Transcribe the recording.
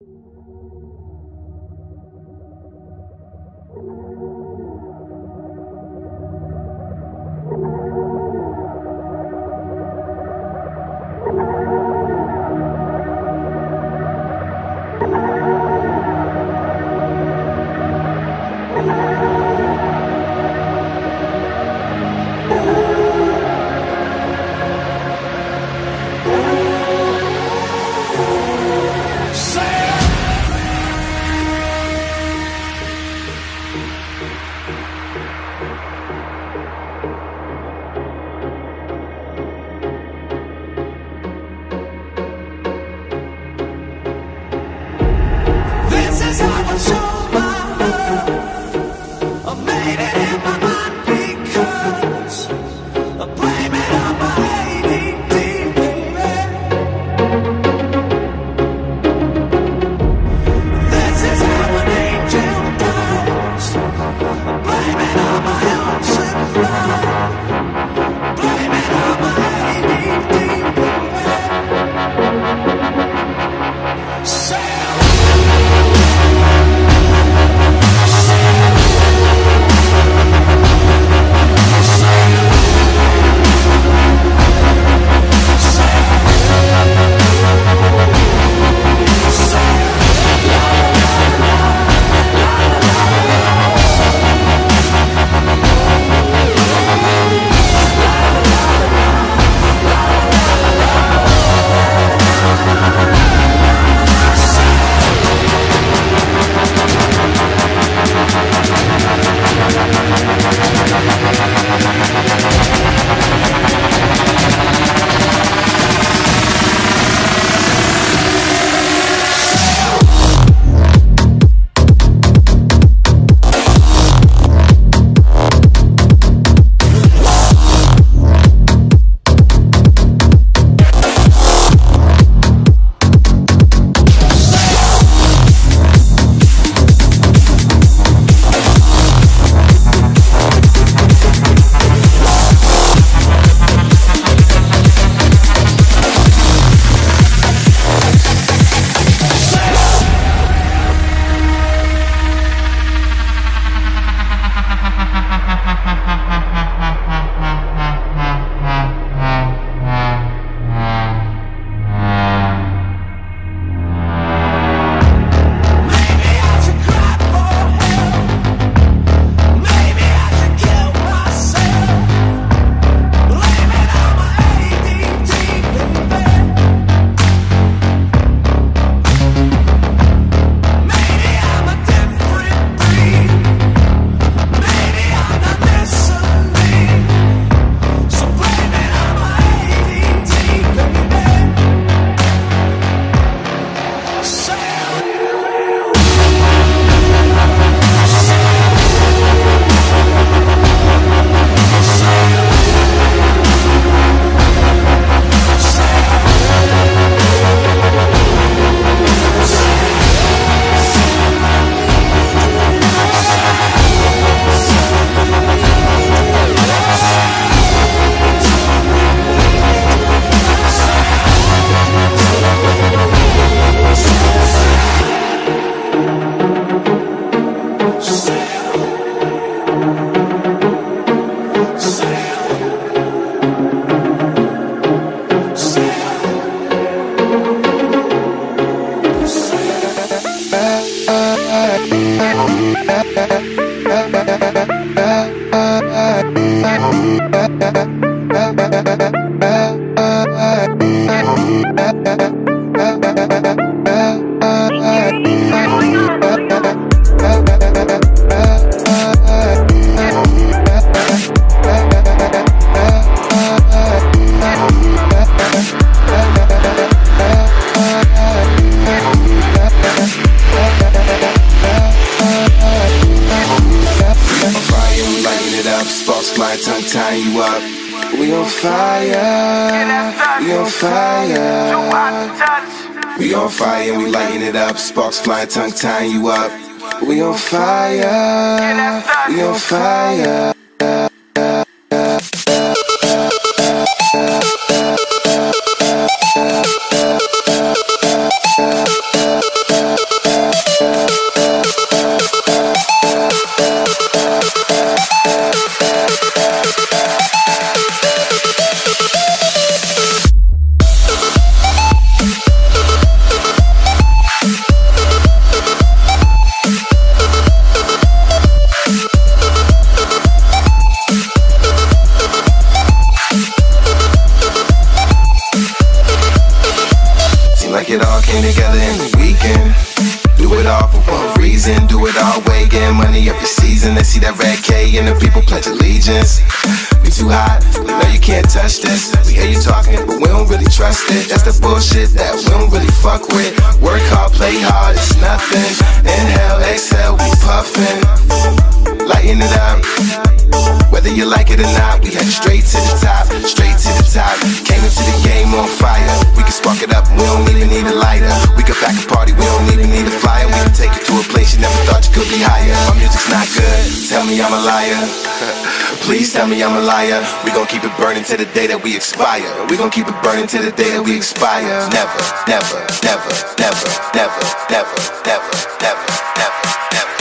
you my tongue tie you up. We on fire, we on fire. We on fire, we lighting it up. Sparks flying, tongue tying you up. We on fire, we on fire. like it all came together in the weekend. Do it all for one reason, do it all way, get money every season. They see that red K and the people pledge allegiance. We too hot, we know you can't touch this. We hear you talking, but we don't really trust it. That's the bullshit that we don't really fuck with. Work hard, play hard, it's nothing. Inhale, exhale, we puffin'. Lighten it up. Whether you like it or not, we head straight to the top, straight to the top. Came into the game on fire. Spark it up, we don't even need a lighter. We can pack a party, we don't even need a flyer. We can take it to a place you never thought you could be higher. My music's not good, tell me I'm a liar. Please tell me I'm a liar. We gon' keep it burning to the day that we expire. We gon' keep it burning to the day that we expire. Never, never, never, never, never, never, never, never, never, never.